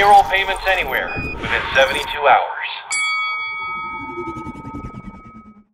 payroll payments anywhere within 72 hours.